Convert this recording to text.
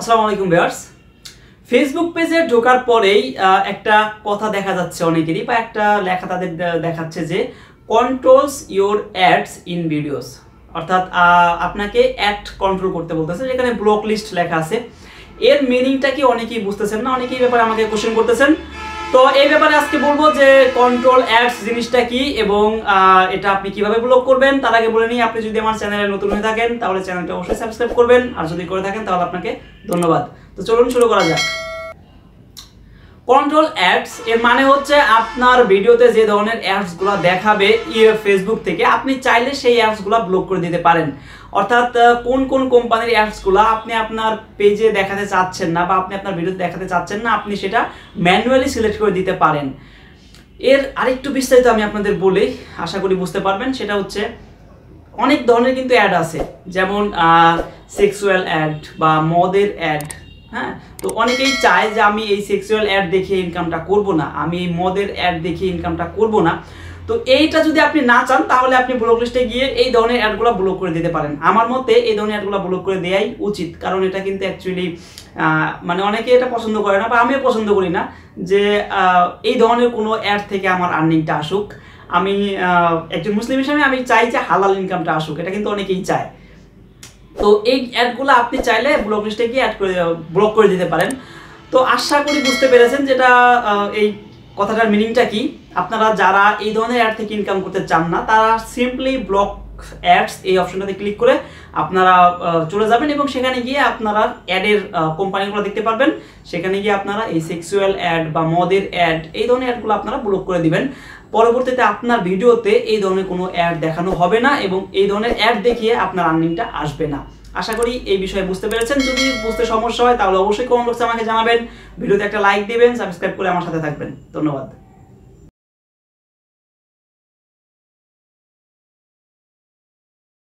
আসসালামু আলাইকুম Beers Facebook পেজে ঢোকার পরেই একটা কথা দেখা যাচ্ছে অনেকেরই, বা একটা লেখা তাদের দেখাচ্ছে যে controls your ads in videos অর্থাৎ আপনাকে অ্যাড কন্ট্রোল করতে বলতেছে, যেখানে ব্লক লিস্ট লেখা আছে। এর মিনিংটা কি অনেকেই বুঝতেছেন না, অনেকেই ব্যাপারে আমাকে কোশ্চেন করতেছেন। তো এই ব্যাপারে আজকে বলব যে কন্ট্রোল অ্যাডস জিনিসটা কি এবং এটা আপনি কীভাবে ব্লক করবেন, তার আগে বলে নিই, আপনি যদি আমার চ্যানেলে নতুন হয়ে থাকেন, তাহলে চ্যানেলটা অবশ্যই সাবস্ক্রাইব করবেন, আর যদি করে থাকেন, তাহলে আপনাকে ধন্যবাদ। তো চলুন শুরু করা যাক। কন্ট্রোল অ্যাডস এর মানে হচ্ছে আপনার ভিডিওতে যে ধরনের অ্যাডসগুলো দেখাবে ইয়ে ফেসবুক থেকে, আপনি চাইলে সেই অ্যাডসগুলো ব্লক করে দিতে পারেন। অর্থাৎ কোন কোন কোম্পানির অ্যাডসগুলো আপনি আপনার পেজে দেখাতে চাচ্ছেন না বা আপনি আপনার ভিডিওতে দেখাতে চাচ্ছেন না, আপনি সেটা ম্যানুয়ালি সিলেক্ট করে দিতে পারেন। এর আরেকটু বিস্তারিত আমি আপনাদের বলি, আশা করি বুঝতে পারবেন, সেটা হচ্ছে অনেক ধরনের কিন্তু অ্যাড আছে। যেমন সেক্সুয়াল অ্যাড বা মদের অ্যাড হ্যাঁ? তো অনেকেই চায় যে আমি এই সেক্সুয়াল অ্যাড দেখে ইনকামটা করব না, আমি এই মদের অ্যাড দেখে ইনকামটা করব না। তো এইটা যদি আপনি না চান, তাহলে আপনি ব্লক লিস্টে গিয়ে এই ধরনের অ্যাডগুলো ব্লক করে দিতে পারেন। আমার মতে এই ধরনের অ্যাডগুলো ব্লক করে দেওয়াই উচিত, কারণ এটা কিন্তু অ্যাকচুয়ালি মানে অনেকে এটা পছন্দ করে না বা আমিও পছন্দ করি না যে এই ধরনের কোনো অ্যাড থেকে আমার আর্নিংটা আসুক। আমি একজন মুসলিম হিসাবে আমি চাই যে হালাল ইনকামটা আসুক, এটা কিন্তু অনেকেই চায়। তো এই অ্যাডগুলো আপনি চাইলে ব্লক লিস্টে গিয়ে অ্যাড করে ব্লক করে দিতে পারেন। তো আশা করি বুঝতে পেরেছেন যেটা এই কথাটার মিনিংটা কি। আপনারা যারা এই ধরনের অ্যাড থেকে ইনকাম করতে চান না, তারা সিম্পলি ব্লক অ্যাডস এই অপশনটাতে ক্লিক করে আপনারা চলে যাবেন এবং সেখানে গিয়ে আপনারা অ্যাডের কোম্পানিগুলো দেখতে পারবেন। সেখানে গিয়ে আপনারা এই সেক্সুয়াল অ্যাড বা মদের অ্যাড এই ধরনের অ্যাডগুলো আপনারা ব্লক করে দিবেন। পরবর্তীতে আপনার ভিডিওতে এই ধরনের কোনো অ্যাড দেখানো হবে না এবং এই ধরনের অ্যাড দেখিয়ে আপনার আর্নিংটা আসবে না। আশা করি এই বিষয়ে বুঝতে পেরেছেন। যদি বুঝতে সমস্যা হয় তাহলে অবশ্যই কমেন্ট বক্সে আমাকে জানাবেন। ভিডিওতে একটা লাইক দিবেন সাবস্ক্রাইব করে আমার সাথে থাকবেন। ধন্যবাদ।